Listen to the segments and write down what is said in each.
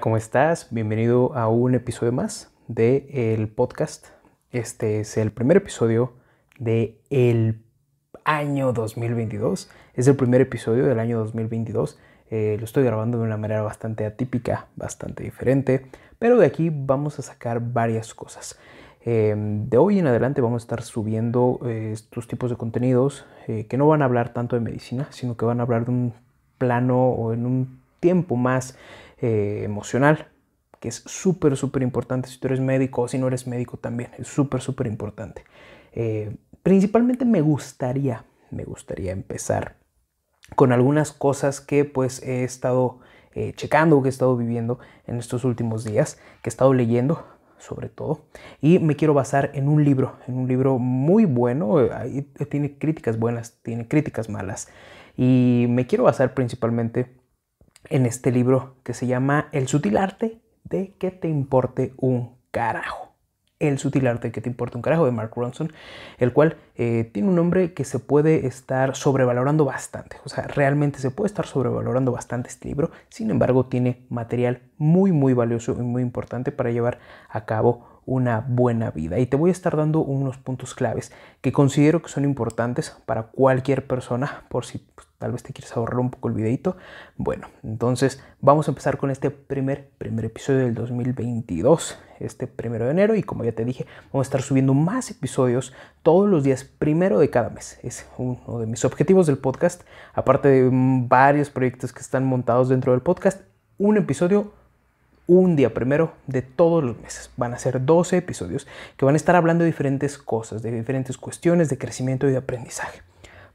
¿Cómo estás? Bienvenido a un episodio más el podcast. Este es el primer episodio el año 2022. Es el primer episodio del año 2022. Eh, lo estoy grabando de una manera bastante atípica, bastante diferente, pero de aquí vamos a sacar varias cosas. Eh, de hoy en adelante vamos a estar subiendo eh, estos tipos de contenidos que no van a hablar tanto de medicina, sino que van a hablar de un plano o en un tiempo más eh, emocional, que es súper, súper importante. Si tú eres médico o si no eres médico también, es súper, súper importante. Eh, principalmente me gustaría, me gustaría empezar con algunas cosas que pues he estado eh, checando, que he estado viviendo en estos últimos días, que he estado leyendo sobre todo, y me quiero basar en un libro, en un libro muy bueno, tiene críticas buenas, tiene críticas malas, y me quiero basar principalmente en este libro que se llama El sutil arte de que te importe un carajo. El sutil arte de que te importe un carajo de Mark Ronson, el cual eh, tiene un nombre que se puede estar sobrevalorando bastante. O sea, realmente se puede estar sobrevalorando bastante este libro. Sin embargo, tiene material muy, muy valioso y muy importante para llevar a cabo una buena vida. Y te voy a estar dando unos puntos claves que considero que son importantes para cualquier persona, por si pues, tal vez te quieres ahorrar un poco el videito. Bueno, entonces vamos a empezar con este primer, primer episodio del 2022, este primero de enero. Y como ya te dije, vamos a estar subiendo más episodios todos los días primero de cada mes. Es uno de mis objetivos del podcast, aparte de varios proyectos que están montados dentro del podcast. Un episodio un día primero de todos los meses. Van a ser 12 episodios que van a estar hablando de diferentes cosas, de diferentes cuestiones de crecimiento y de aprendizaje.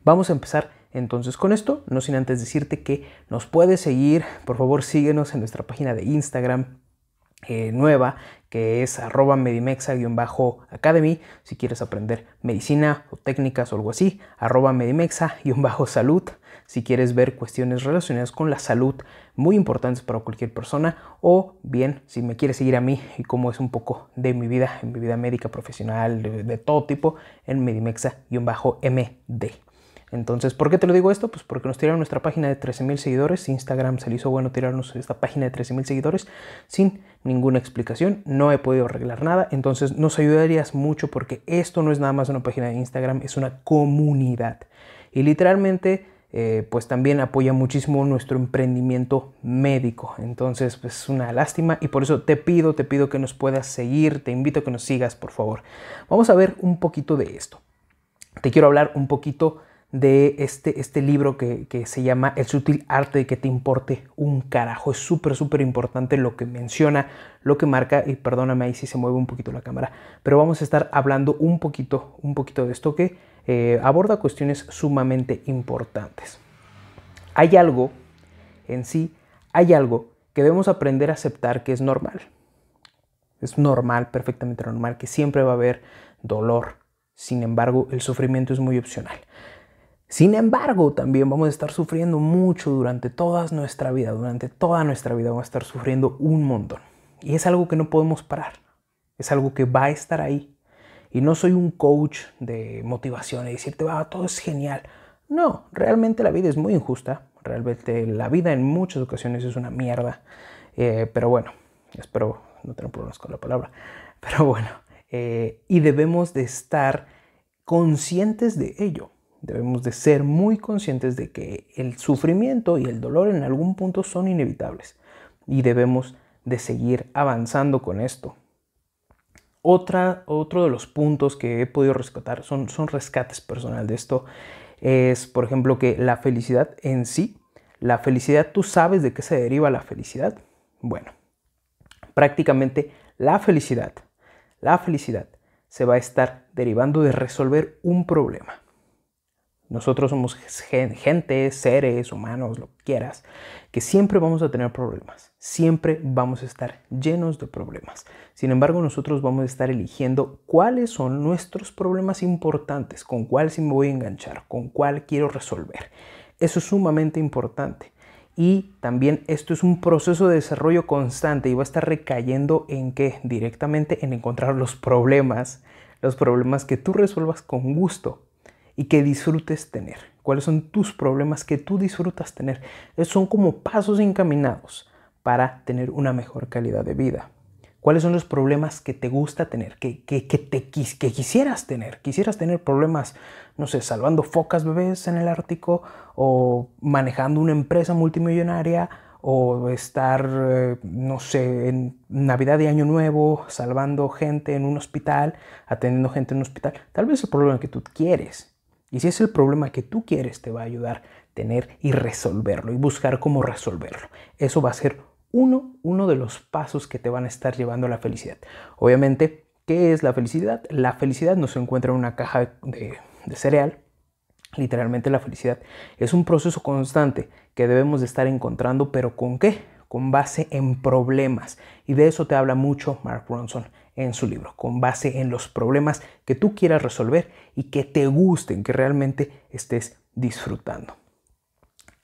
Vamos a empezar entonces con esto, no sin antes decirte que nos puedes seguir, por favor síguenos en nuestra página de Instagram eh, nueva que es arroba medimexa-academy si quieres aprender medicina o técnicas o algo así, arroba medimexa-salud si quieres ver cuestiones relacionadas con la salud muy importantes para cualquier persona o bien si me quieres seguir a mí y cómo es un poco de mi vida, en mi vida médica, profesional, de, de todo tipo, en medimexa-md. Entonces, ¿por qué te lo digo esto? Pues porque nos tiraron nuestra página de 13.000 seguidores. Instagram se le hizo bueno tirarnos esta página de 13.000 seguidores sin ninguna explicación. No he podido arreglar nada. Entonces, nos ayudarías mucho porque esto no es nada más una página de Instagram, es una comunidad. Y literalmente, eh, pues también apoya muchísimo nuestro emprendimiento médico. Entonces, pues es una lástima y por eso te pido, te pido que nos puedas seguir. Te invito a que nos sigas, por favor. Vamos a ver un poquito de esto. Te quiero hablar un poquito de este, este libro que, se llama El sutil arte de que te importe un carajo. Es súper, súper importante lo que menciona, lo que marca, y perdóname ahí si se mueve un poquito la cámara, pero vamos a estar hablando un poquito, un poquito de esto que eh, aborda cuestiones sumamente importantes. Hay algo en sí, hay algo que debemos aprender a aceptar que es normal. Es normal, perfectamente normal, que siempre va a haber dolor. Sin embargo, el sufrimiento es muy opcional. Sin embargo, también vamos a estar sufriendo mucho durante toda nuestra vida, durante toda nuestra vida vamos a estar sufriendo un montón. Y es algo que no podemos parar, es algo que va a estar ahí. Y no soy un coach de motivación y decirte, va, todo es genial. No, realmente la vida es muy injusta, realmente la vida en muchas ocasiones es una mierda. Eh, pero bueno, espero no tener problemas con la palabra. Pero bueno, eh, y debemos de estar conscientes de ello. Debemos de ser muy conscientes de que el sufrimiento y el dolor en algún punto son inevitables y debemos de seguir avanzando con esto. Otra, otro de los puntos que he podido rescatar son, son rescates personal de esto. Es, por ejemplo, que la felicidad en sí, la felicidad, ¿tú sabes de qué se deriva la felicidad? Bueno, prácticamente la felicidad, la felicidad se va a estar derivando de resolver un problema. Nosotros somos gente, seres, humanos, lo que quieras, que siempre vamos a tener problemas, siempre vamos a estar llenos de problemas. Sin embargo, nosotros vamos a estar eligiendo cuáles son nuestros problemas importantes, con cuál sí me voy a enganchar, con cuál quiero resolver. Eso es sumamente importante. Y también esto es un proceso de desarrollo constante y va a estar recayendo en qué? Directamente en encontrar los problemas, los problemas que tú resuelvas con gusto y que disfrutes tener. ¿Cuáles son tus problemas que tú disfrutas tener? son como pasos encaminados para tener una mejor calidad de vida. ¿Cuáles son los problemas que te gusta tener, que, que, te, que quisieras tener? ¿Quisieras tener problemas, no sé, salvando focas bebés en el Ártico o manejando una empresa multimillonaria o estar, eh, no sé, en Navidad y Año Nuevo salvando gente en un hospital, atendiendo gente en un hospital? Tal vez el problema que tú quieres. Y si es el problema que tú quieres, te va a ayudar a tener y resolverlo y buscar cómo resolverlo. Eso va a ser uno, uno de los pasos que te van a estar llevando a la felicidad. Obviamente, ¿qué es la felicidad? La felicidad no se encuentra en una caja de, cereal. Literalmente la felicidad es un proceso constante que debemos de estar encontrando, pero ¿con qué? Con base en problemas. Y de eso te habla mucho Mark Ronson en su libro, con base en los problemas que tú quieras resolver y que te gusten, que realmente estés disfrutando.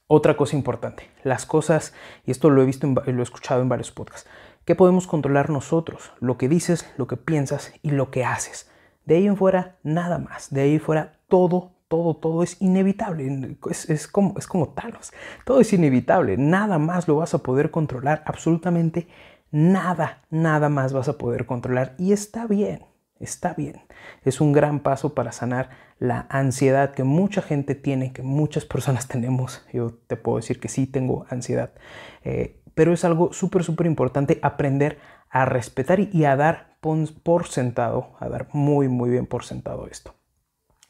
Otra cosa importante, las cosas, y esto lo he visto, y lo he escuchado en varios podcasts, que podemos controlar nosotros, lo que dices, lo que piensas y lo que haces. De ahí en fuera, nada más. De ahí en fuera, todo, todo, todo es inevitable. Es, como, es como Thanos. Todo es inevitable. Nada más lo vas a poder controlar. Absolutamente nada, nada más vas a poder controlar. Y está bien, está bien. Es un gran paso para sanar la ansiedad que mucha gente tiene, que muchas personas tenemos. Yo te puedo decir que sí tengo ansiedad, eh, pero es algo súper, súper importante aprender a respetar y a dar por sentado, a dar muy, muy bien por sentado esto.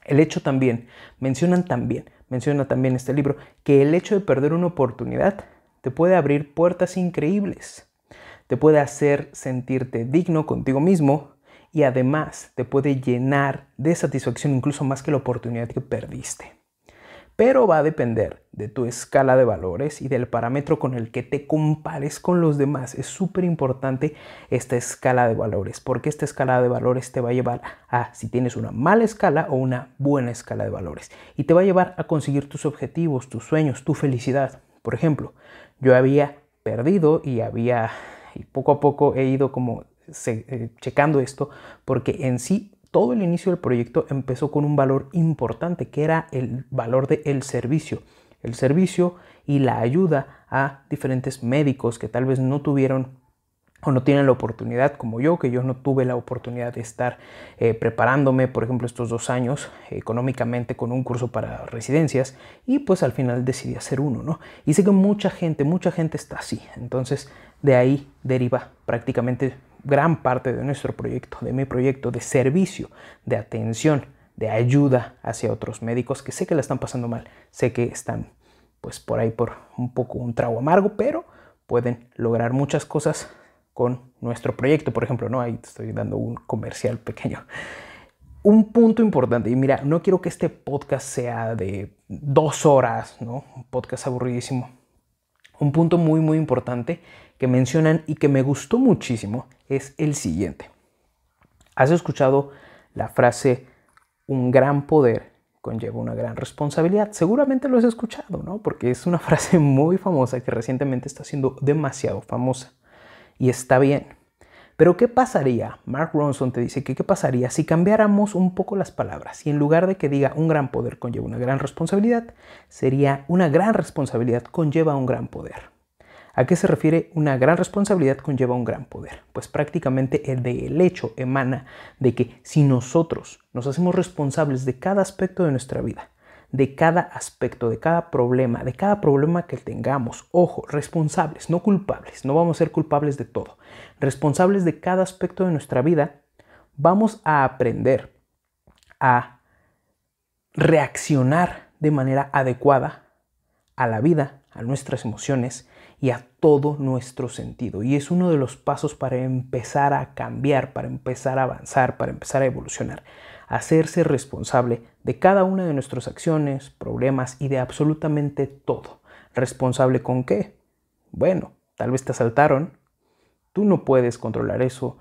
El hecho también, mencionan también, menciona también este libro, que el hecho de perder una oportunidad te puede abrir puertas increíbles, te puede hacer sentirte digno contigo mismo, y además te puede llenar de satisfacción incluso más que la oportunidad que perdiste. Pero va a depender de tu escala de valores y del parámetro con el que te compares con los demás. Es súper importante esta escala de valores, porque esta escala de valores te va a llevar a si tienes una mala escala o una buena escala de valores. Y te va a llevar a conseguir tus objetivos, tus sueños, tu felicidad. Por ejemplo, yo había perdido y había, y poco a poco he ido como eh, checando esto, porque en sí todo el inicio del proyecto empezó con un valor importante, que era el valor del servicio. El servicio y la ayuda a diferentes médicos que tal vez no tuvieron o no tienen la oportunidad como yo, que yo no tuve la oportunidad de estar eh, preparándome, por ejemplo, estos dos años económicamente con un curso para residencias y pues al final decidí hacer uno, ¿no? Y sé que mucha gente, mucha gente está así, entonces de ahí deriva prácticamente gran parte de nuestro proyecto, de mi proyecto de servicio, de atención, de ayuda hacia otros médicos que sé que la están pasando mal, sé que están pues por ahí por un poco un trago amargo, pero pueden lograr muchas cosas con nuestro proyecto, por ejemplo, ¿no? Ahí te estoy dando un comercial pequeño. Un punto importante, y mira, no quiero que este podcast sea de dos horas, ¿no? Un podcast aburridísimo. Un punto muy, muy importante que mencionan y que me gustó muchísimo es el siguiente. ¿Has escuchado la frase un gran poder conlleva una gran responsabilidad? Seguramente lo has escuchado, ¿no? Porque es una frase muy famosa que recientemente está siendo demasiado famosa. Y está bien. Pero ¿qué pasaría? Mark Ronson te dice que qué pasaría si cambiáramos un poco las palabras y en lugar de que diga un gran poder conlleva una gran responsabilidad, sería una gran responsabilidad conlleva un gran poder. ¿A qué se refiere una gran responsabilidad conlleva un gran poder? Pues prácticamente el del hecho emana de que si nosotros nos hacemos responsables de cada aspecto de nuestra vida, de cada aspecto, de cada problema, de cada problema que tengamos, ojo, responsables, no culpables, no vamos a ser culpables de todo, responsables de cada aspecto de nuestra vida, vamos a aprender a reaccionar de manera adecuada a la vida, a nuestras emociones y a todo nuestro sentido. Y es uno de los pasos para empezar a cambiar, para empezar a avanzar, para empezar a evolucionar. Hacerse responsable de cada una de nuestras acciones, problemas y de absolutamente todo. ¿Responsable con qué? Bueno, tal vez te asaltaron. Tú no puedes controlar eso.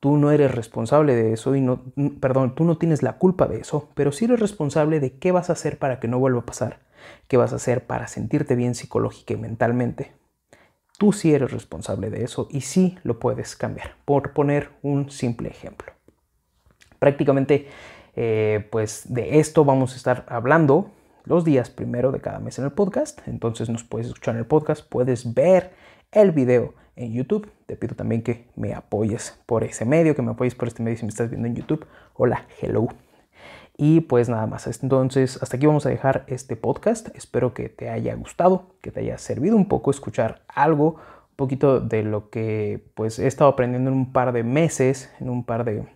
Tú no eres responsable de eso y no, perdón, tú no tienes la culpa de eso, pero sí eres responsable de qué vas a hacer para que no vuelva a pasar, qué vas a hacer para sentirte bien psicológica y mentalmente, Tú sí eres responsable de eso y sí lo puedes cambiar, por poner un simple ejemplo. Prácticamente, eh, pues de esto vamos a estar hablando los días primero de cada mes en el podcast. Entonces nos puedes escuchar en el podcast, puedes ver el video en YouTube. Te pido también que me apoyes por ese medio, que me apoyes por este medio si me estás viendo en YouTube. Hola, hello. Y pues nada más, entonces hasta aquí vamos a dejar este podcast. Espero que te haya gustado, que te haya servido un poco escuchar algo, un poquito de lo que pues he estado aprendiendo en un par de meses, en un par de,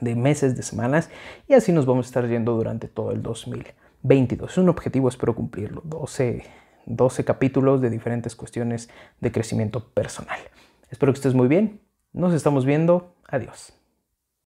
de meses, de semanas. Y así nos vamos a estar yendo durante todo el 2022. Es un objetivo, espero cumplirlo. 12, 12 capítulos de diferentes cuestiones de crecimiento personal. Espero que estés muy bien. Nos estamos viendo. Adiós.